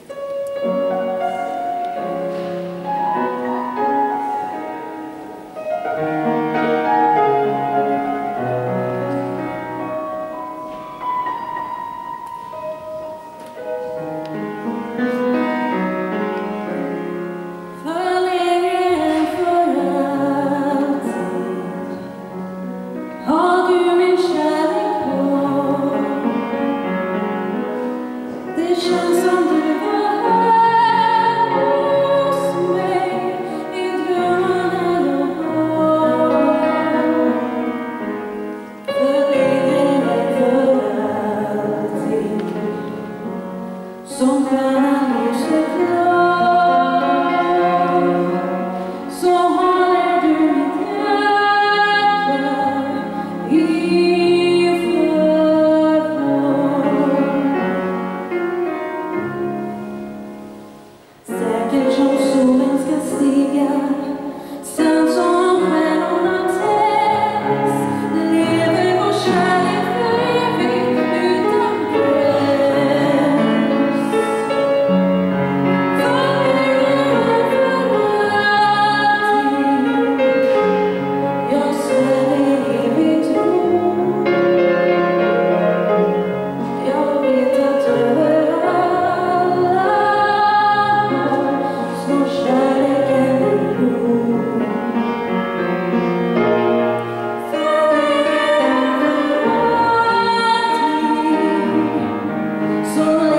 you Second so